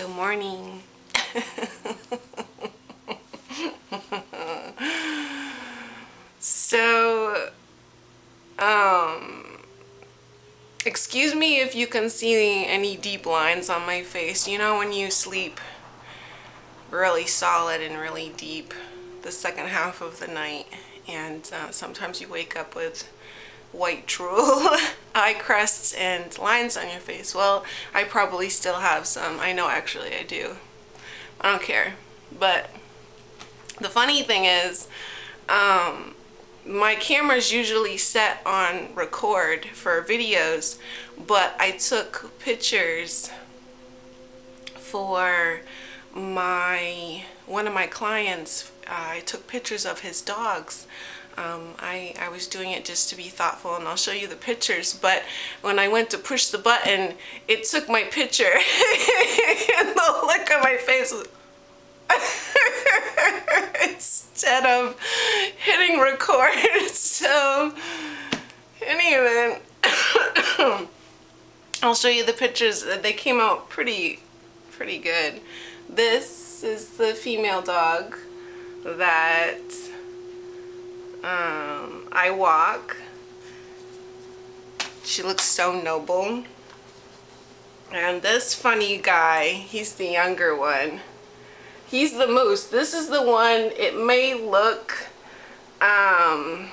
Good morning. so, um, excuse me if you can see any deep lines on my face. You know when you sleep really solid and really deep the second half of the night and uh, sometimes you wake up with white drool eye crests and lines on your face. Well I probably still have some. I know actually I do. I don't care. But the funny thing is um, my camera's usually set on record for videos but I took pictures for my one of my clients uh, I took pictures of his dogs um, I, I was doing it just to be thoughtful and I'll show you the pictures but when I went to push the button it took my picture. And the look on my face was instead of hitting record. So anyway I'll show you the pictures. They came out pretty pretty good. This is the female dog that um, I walk. She looks so noble. And this funny guy, he's the younger one. He's the moose. This is the one, it may look, um,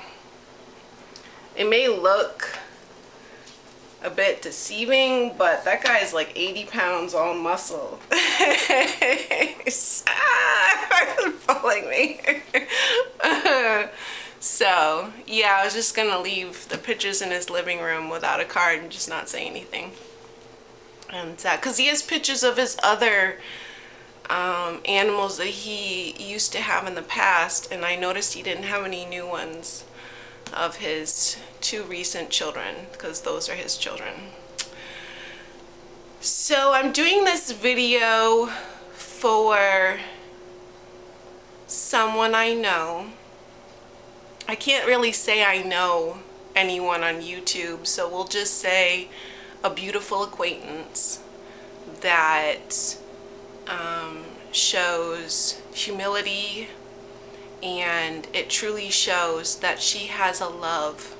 it may look a bit deceiving, but that guy is like 80 pounds all muscle. ah, pulling me. so, yeah, I was just gonna leave the pictures in his living room without a card and just not say anything. And because uh, he has pictures of his other um, animals that he used to have in the past, and I noticed he didn't have any new ones of his two recent children because those are his children. So I'm doing this video for someone I know. I can't really say I know anyone on YouTube, so we'll just say a beautiful acquaintance that um, shows humility, and it truly shows that she has a love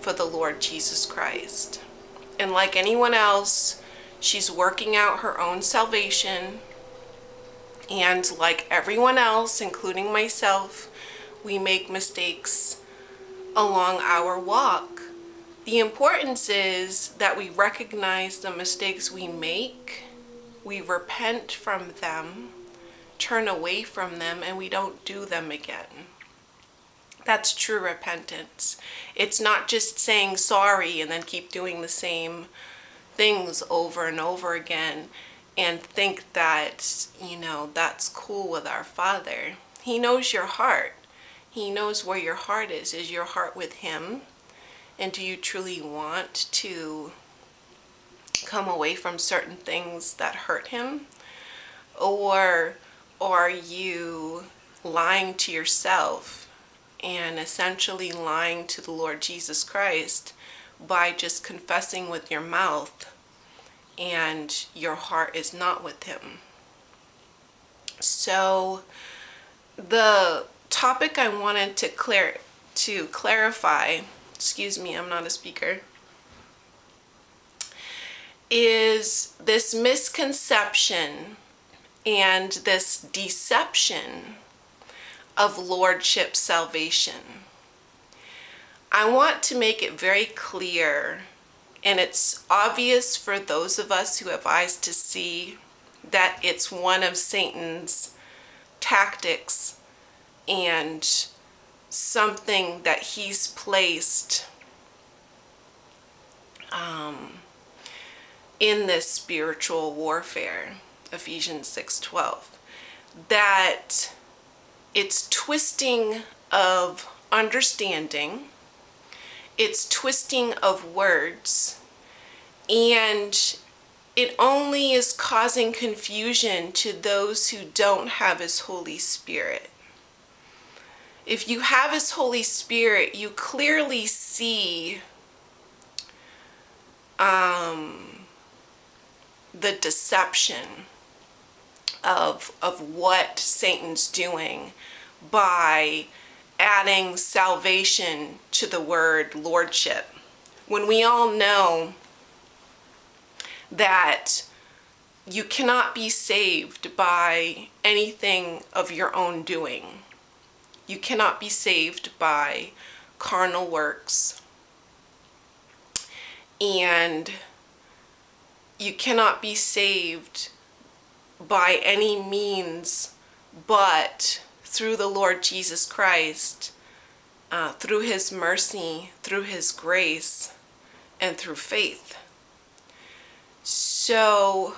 for the Lord Jesus Christ. And like anyone else, she's working out her own salvation. And like everyone else, including myself, we make mistakes along our walk. The importance is that we recognize the mistakes we make, we repent from them, turn away from them and we don't do them again. That's true repentance. It's not just saying sorry and then keep doing the same things over and over again and think that, you know, that's cool with our Father. He knows your heart. He knows where your heart is. Is your heart with Him? And do you truly want to come away from certain things that hurt Him? Or are you lying to yourself and essentially lying to the Lord Jesus Christ by just confessing with your mouth and your heart is not with him. So the topic I wanted to clear to clarify, excuse me, I'm not a speaker, is this misconception and this deception of lordship salvation. I want to make it very clear, and it's obvious for those of us who have eyes to see, that it's one of Satan's tactics and something that he's placed um, in this spiritual warfare. Ephesians 6:12 that it's twisting of understanding it's twisting of words and it only is causing confusion to those who don't have his Holy Spirit. If you have his Holy Spirit, you clearly see um, the deception of, of what Satan's doing by adding salvation to the word lordship. When we all know that you cannot be saved by anything of your own doing. You cannot be saved by carnal works. And you cannot be saved by any means but through the Lord Jesus Christ, uh, through his mercy, through his grace, and through faith. So,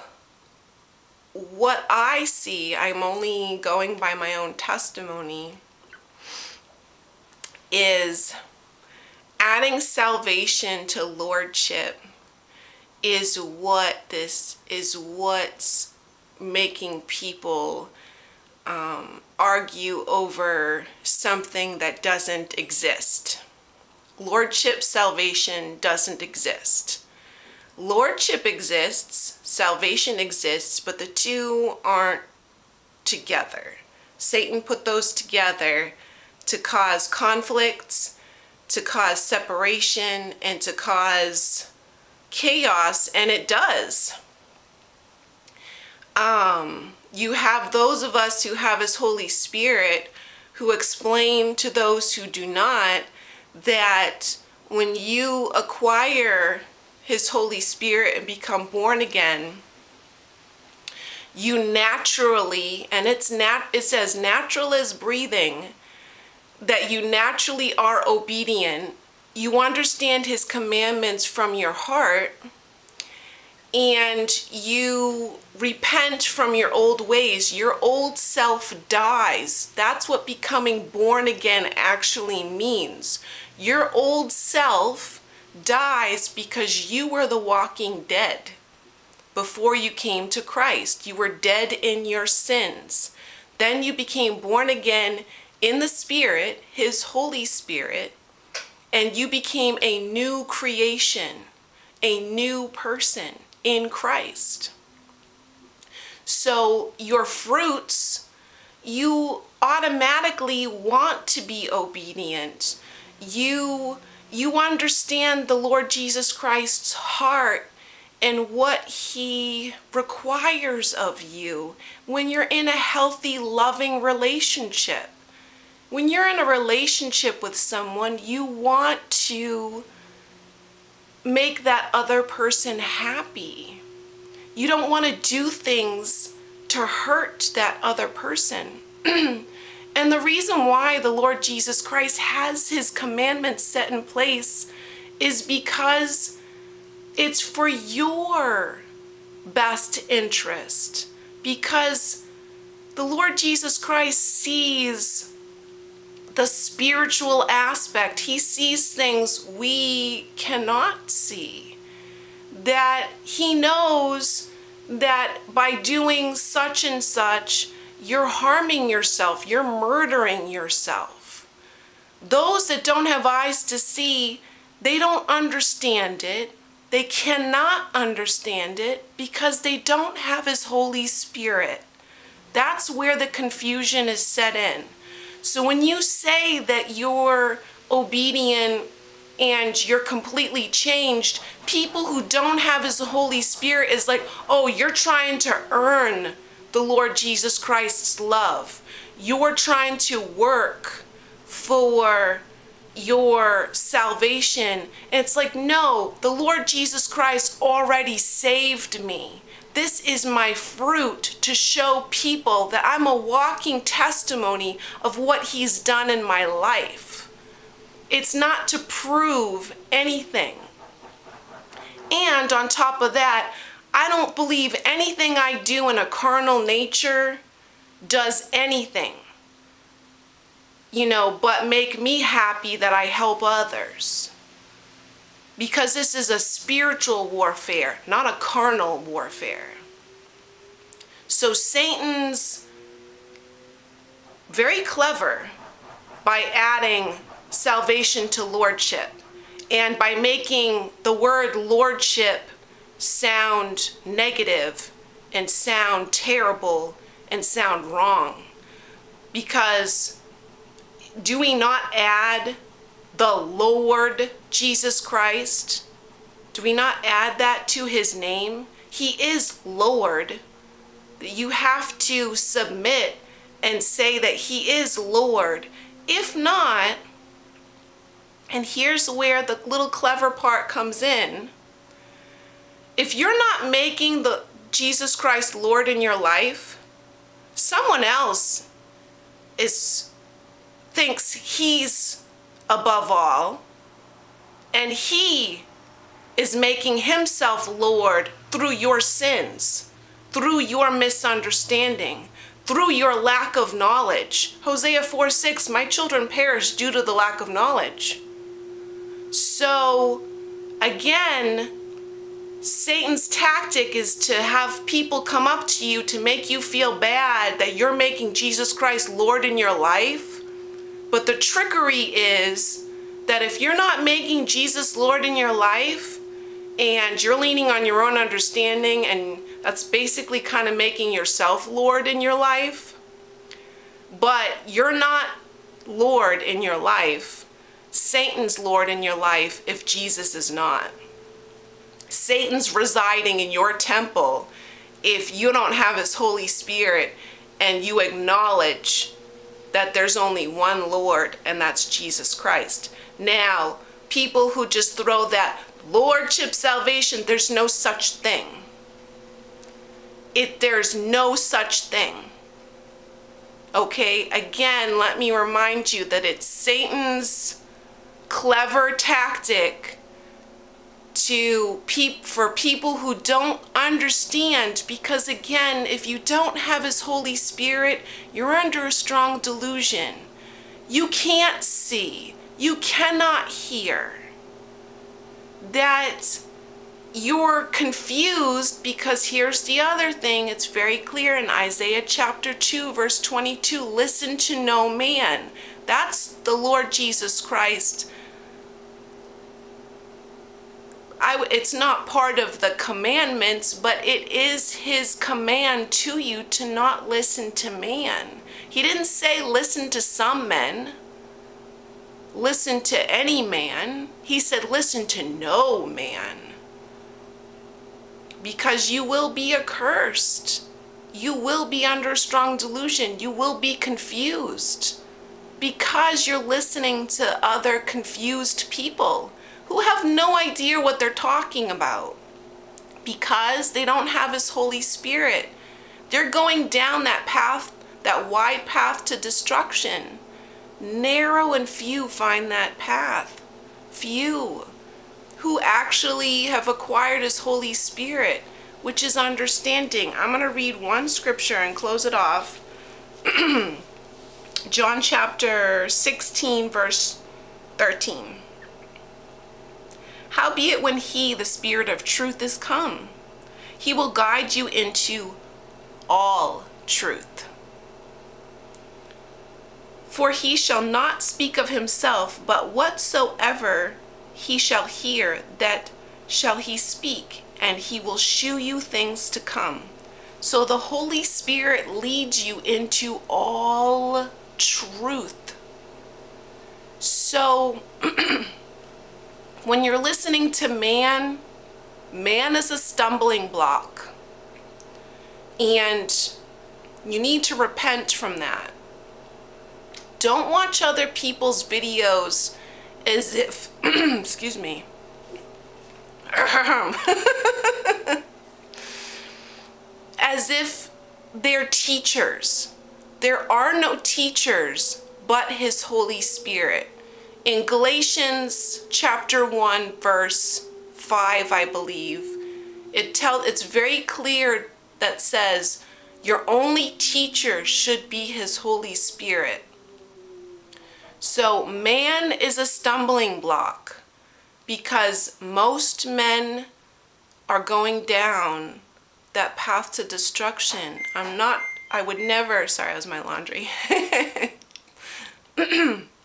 what I see, I'm only going by my own testimony, is adding salvation to lordship is what this is what's making people um, argue over something that doesn't exist. Lordship salvation doesn't exist. Lordship exists, salvation exists, but the two aren't together. Satan put those together to cause conflicts, to cause separation, and to cause chaos, and it does. Um, you have those of us who have his Holy Spirit who explain to those who do not that when you acquire his Holy Spirit and become born again, you naturally, and it's nat it's as natural as breathing, that you naturally are obedient. You understand his commandments from your heart and you repent from your old ways, your old self dies. That's what becoming born again actually means. Your old self dies because you were the walking dead before you came to Christ. You were dead in your sins. Then you became born again in the Spirit, His Holy Spirit, and you became a new creation, a new person in Christ. So your fruits, you automatically want to be obedient. You you understand the Lord Jesus Christ's heart and what he requires of you when you're in a healthy, loving relationship. When you're in a relationship with someone, you want to make that other person happy. You don't want to do things to hurt that other person. and the reason why the Lord Jesus Christ has his commandments set in place is because it's for your best interest. Because the Lord Jesus Christ sees the spiritual aspect. He sees things we cannot see. That he knows that by doing such and such, you're harming yourself, you're murdering yourself. Those that don't have eyes to see, they don't understand it. They cannot understand it because they don't have His Holy Spirit. That's where the confusion is set in. So when you say that you're obedient and you're completely changed, people who don't have his Holy Spirit is like, oh, you're trying to earn the Lord Jesus Christ's love. You're trying to work for your salvation. And it's like, no, the Lord Jesus Christ already saved me. This is my fruit to show people that I'm a walking testimony of what He's done in my life. It's not to prove anything. And on top of that, I don't believe anything I do in a carnal nature does anything, you know, but make me happy that I help others because this is a spiritual warfare, not a carnal warfare. So Satan's very clever by adding salvation to lordship and by making the word lordship sound negative and sound terrible and sound wrong. Because do we not add the Lord Jesus Christ? Do we not add that to his name? He is Lord. You have to submit and say that he is Lord. If not, and here's where the little clever part comes in. If you're not making the Jesus Christ Lord in your life, someone else is thinks he's above all and he is making himself Lord through your sins, through your misunderstanding, through your lack of knowledge. Hosea 4 6, my children perish due to the lack of knowledge. So, again, Satan's tactic is to have people come up to you to make you feel bad that you're making Jesus Christ Lord in your life. But the trickery is that if you're not making Jesus Lord in your life and you're leaning on your own understanding and that's basically kind of making yourself Lord in your life, but you're not Lord in your life, Satan's Lord in your life if Jesus is not. Satan's residing in your temple if you don't have his Holy Spirit and you acknowledge that there's only one Lord and that's Jesus Christ. Now, people who just throw that lordship salvation, there's no such thing. It there's no such thing. Okay, again, let me remind you that it's Satan's clever tactic to peep for people who don't understand because again if you don't have his holy spirit you're under a strong delusion. You can't see. You cannot hear. That you're confused because here's the other thing it's very clear in Isaiah chapter 2 verse 22 listen to no man. That's the Lord Jesus Christ I, it's not part of the commandments, but it is his command to you to not listen to man. He didn't say listen to some men, listen to any man. He said listen to no man. Because you will be accursed. You will be under strong delusion. You will be confused because you're listening to other confused people who have no idea what they're talking about because they don't have his Holy Spirit. They're going down that path, that wide path to destruction. Narrow and few find that path. Few who actually have acquired his Holy Spirit, which is understanding. I'm going to read one scripture and close it off. John chapter 16, verse 13. Howbeit when he, the Spirit of truth, is come, he will guide you into all truth. For he shall not speak of himself, but whatsoever he shall hear, that shall he speak, and he will shew you things to come. So the Holy Spirit leads you into all truth. So when you're listening to man, man is a stumbling block. And you need to repent from that. Don't watch other people's videos as if, excuse me, as if they're teachers. There are no teachers but His Holy Spirit in Galatians chapter 1 verse 5 I believe it tell it's very clear that says your only teacher should be his Holy Spirit. So man is a stumbling block because most men are going down that path to destruction. I'm not, I would never, sorry, that was my laundry.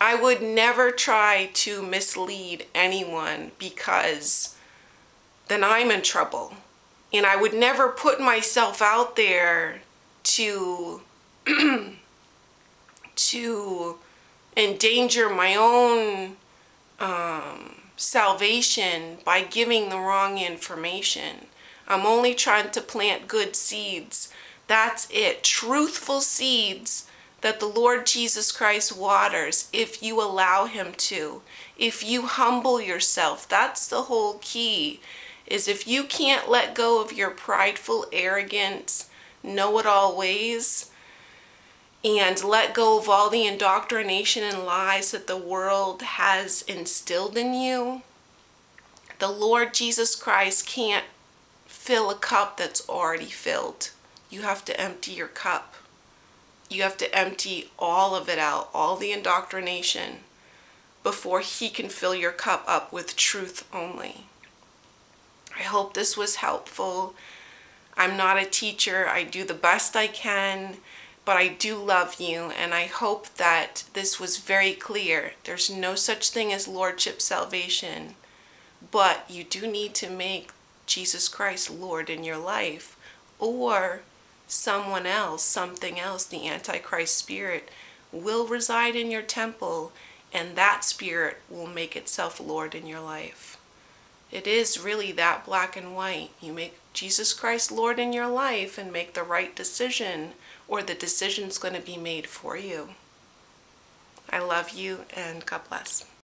I would never try to mislead anyone because then I'm in trouble. And I would never put myself out there to to endanger my own um, salvation by giving the wrong information. I'm only trying to plant good seeds. That's it. Truthful seeds that the Lord Jesus Christ waters if you allow him to. If you humble yourself. That's the whole key. Is if you can't let go of your prideful, arrogant, know-it-all ways and let go of all the indoctrination and lies that the world has instilled in you, the Lord Jesus Christ can't fill a cup that's already filled. You have to empty your cup. You have to empty all of it out, all the indoctrination, before He can fill your cup up with truth only. I hope this was helpful. I'm not a teacher. I do the best I can, but I do love you, and I hope that this was very clear. There's no such thing as Lordship salvation, but you do need to make Jesus Christ Lord in your life, or someone else, something else, the Antichrist spirit, will reside in your temple, and that spirit will make itself Lord in your life. It is really that black and white. You make Jesus Christ Lord in your life and make the right decision, or the decision's going to be made for you. I love you, and God bless.